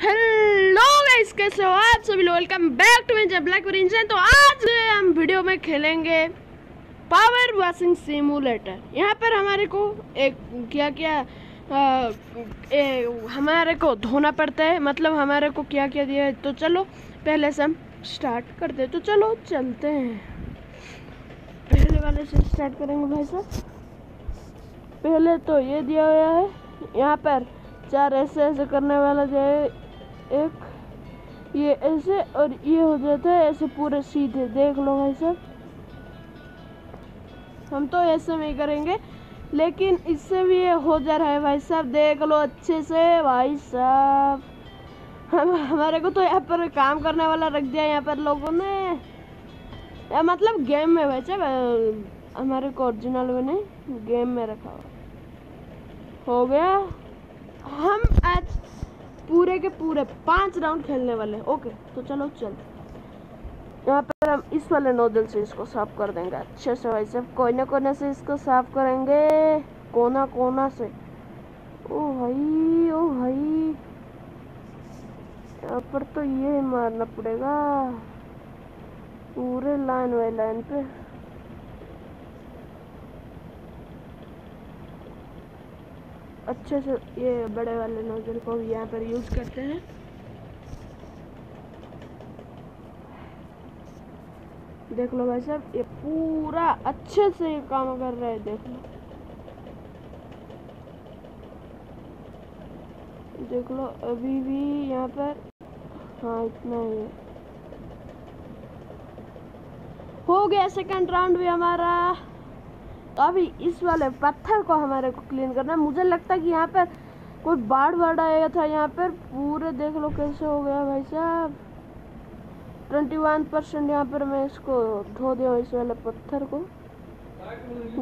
Hello guys कैसे हो आप सभी लोग? वेलकम बैक टू मेरे ब्लैक इंजन तो आज हम वीडियो में खेलेंगे पावर वॉशिंग सिमुलेटर यहाँ पर हमारे को एक क्या क्या आ, ए, हमारे को धोना पड़ता है। मतलब हमारे को क्या क्या दिया है। तो चलो पहले से हम स्टार्ट करते हैं। तो चलो चलते हैं। पहले वाले से स्टार्ट करेंगे भाई साहब। पहले तो ये दिया हुआ है। यहाँ पर चार ऐसे ऐसे करने वाला जो है एक ये ऐसे और ये हो जाता है ऐसे पूरे सीधे, देख लो भाई साहब। हम तो ऐसे में ही करेंगे, लेकिन इससे भी ये हो जा रहा है भाई साहब, देख लो अच्छे से भाई साहब। हम, हमारे को तो यहाँ पर काम करने वाला रख दिया यहाँ पर लोगों ने। मतलब गेम में भाई साहब हमारे को ओरिजिनल में नहीं गेम में रखा हुआ। हो गया। हम आज पूरे के पूरे पाँच राउंड खेलने वाले ओके तो चलो चल। यहाँ पर हम इस वाले नोजल से इसको साफ़ कर देंगे। अच्छे से भाई साहब कोने कोने से इसको साफ़ करेंगे। कोना कोना से। ओ भाई ओ भाई। यहाँ पर तो ये मारना पड़ेगा। पूरे लाइन वाई लाइन पे। अच्छे से ये बड़े वाले नोजल को यहाँ पर यूज़ करते हैं। देख लो भाई साहब, ये पूरा अच्छे से ये काम कर रहा है, देख लो। देख लो, अभी भी यहाँ पर हाँ इतना ही है। हो गया सेकंड राउंड भी हमारा। तो अभी इस वाले पत्थर को हमारे को क्लीन करना है। मुझे लगता है कि यहाँ पर कोई बाढ़ बाढ़ आया था यहाँ पर। पूरे देख लो कैसे हो गया भाई साहब। ट्वेंटी वन परसेंट यहाँ पर मैं इसको धो दिया इस वाले पत्थर को।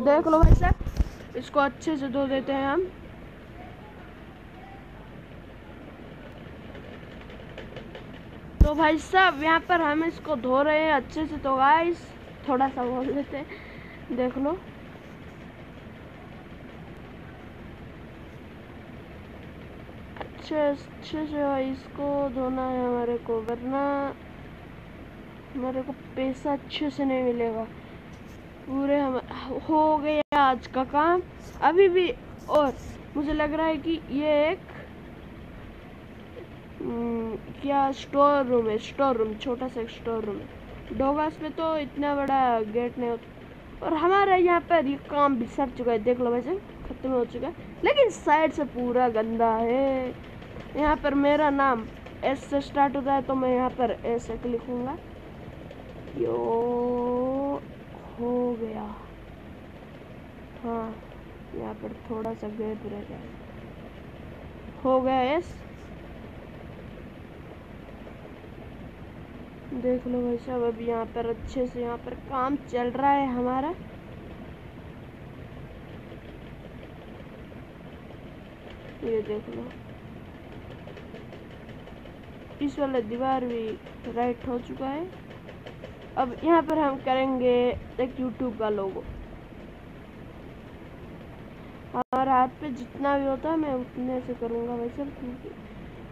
देख लो भाई साहब, इसको अच्छे से धो देते हैं हम। तो भाई साहब, यहाँ पर हम इसको धो रहे हैं अच्छे से। तो गाइस थोड़ा सा बोल देते हैं। देख लो। अच्छे अच्छे से भाई इसको धोना है हमारे को, वरना हमारे को पैसा अच्छे से नहीं मिलेगा। पूरे हम, हो गया आज का काम। अभी भी, और मुझे लग रहा है कि ये एक क्या स्टोर रूम है? स्टोर रूम छोटा सा स्टोर रूम है। डोगास में तो इतना बड़ा गेट नहीं होता। और हमारे यहाँ पर ये काम भी सर चुका है। देख लो वैसे खत्म हो चुका है। लेकिन साइड से पूरा गंदा है। यहाँ पर मेरा नाम एस से स्टार्ट होता है तो मैं यहाँ पर एस एक लिखूँगा। यो हो गया। हाँ यहाँ पर थोड़ा सा गैप रह गया। हो गया एस देख लो भाई साहब, अब यहाँ पर अच्छे से यहाँ पर काम चल रहा है हमारा। ये देख लो। इस वाला दीवार भी राइट हो चुका है। अब यहाँ पर हम करेंगे एक यूट्यूब का लोगो हमारे हाथ पे जितना भी होता है, मैं उतने से करूँगा भाई सब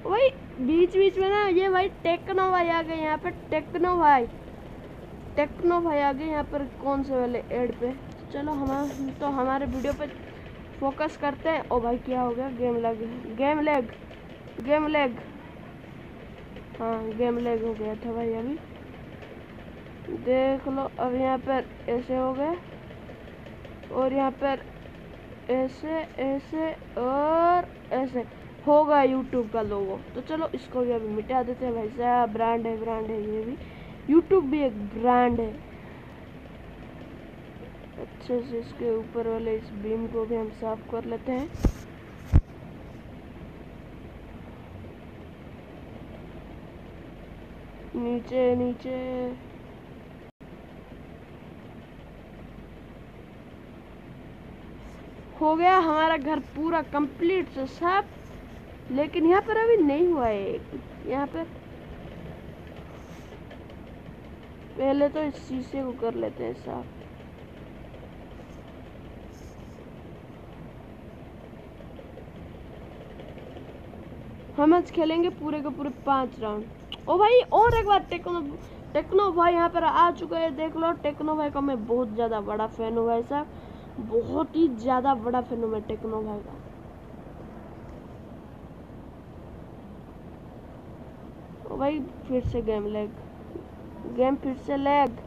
वही बीच बीच में ना, ये भाई टेक्नो भाई आ गए यहाँ पर टेक्नो भाई। टेक्नो भाई आ गए यहाँ पर कौन से वाले एड पे? चलो हम तो हमारे वीडियो पे फोकस करते हैं। ओ भाई क्या हो गया? Game lag game lag game lag हाँ गेम लेग हो गया था भाई अभी। देख लो, अब यहाँ पर ऐसे हो गए। और यहाँ पर ऐसे ऐसे और ऐसे होगा यूट्यूब का लोगो तो चलो, इसको भी अभी मिटा देते हैं भाई साहब। ब्रांड है ब्रांड है ये भी। यूट्यूब भी एक ब्रांड है। अच्छे से इसके ऊपर वाले इस बीम को भी हम साफ़ कर लेते हैं। नीचे नीचे। हो गया हमारा घर पूरा कंप्लीट से सब, लेकिन यहाँ पर अभी नहीं हुआ है। यहाँ पर पहले तो इस शीशे को कर लेते हैं साफ़। हम आज खेलेंगे पूरे के पूरे पाँच राउंड ओ भाई, और एक बार टेक्नो टेक्नो भाई यहाँ पर आ चुका है, देख लो, टेक्नो भाई का मैं बहुत ज़्यादा बड़ा फ़ैन हूँ भाई साहब। बहुत ही ज़्यादा बड़ा फ़ैन हूँ मैं टेक्नो भाई का। ओ भाई, फिर से गेम लैग। गेम फिर से लैग।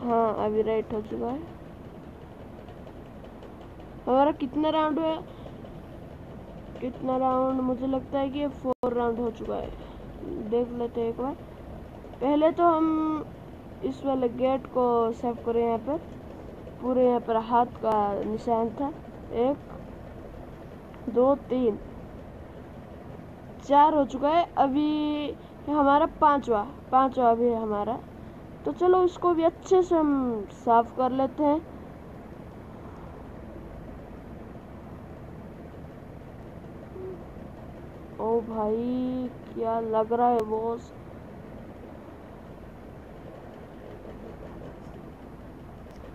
हाँ अभी राइट हो चुका है। हमारा कितना राउंड हुआ? कितना राउंड? मुझे लगता है कि फोर राउंड हो चुका है। देख लेते हैं एक बार। पहले तो हम इस वाले गेट को सेव करें यहाँ पर पूरे यहाँ पर हाथ का निशान था। एक, दो, तीन। चार हो चुका है। अभी हमारा पांचवा। पांचवा अभी है हमारा। तो चलो इसको भी अच्छे से हम साफ़ कर लेते हैं ओ भाई, क्या लग रहा है बॉस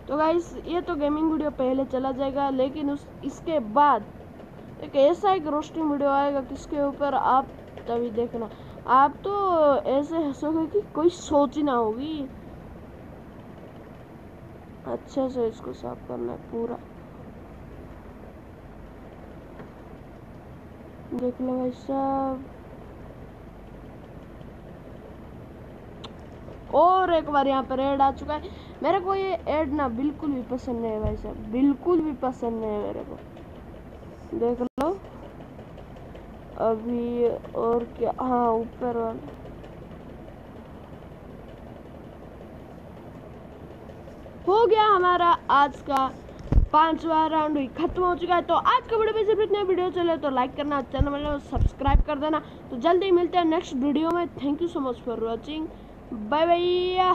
तो गाइस ये तो गेमिंग वीडियो पहले चला जाएगा, लेकिन उस, इसके बाद एक ऐसा एक रोस्टिंग वीडियो आएगा किसके ऊपर आप तभी देखना। आप तो ऐसे हंसोगे कि कोई सोच ही ना होगी। अच्छे से इसको साफ़ करना है पूरा। देख लो भाई साहब। और एक बार यहाँ पर ऐड आ चुका है। मेरे को ये ऐड ना बिल्कुल भी पसंद नहीं है भाई साहब। बिल्कुल भी पसंद नहीं है मेरे को। देख लो। अभी और क्या? हाँ ऊपर वाला। हो गया हमारा आज का पांचवा राउंड खत्म हो चुका है। तो आज का वीडियो में सिर्फ़ इतना वीडियो चले तो लाइक करना चैनल में सब्सक्राइब कर देना। तो जल्दी मिलते हैं नेक्स्ट वीडियो में। Thank you so much for watching bye bye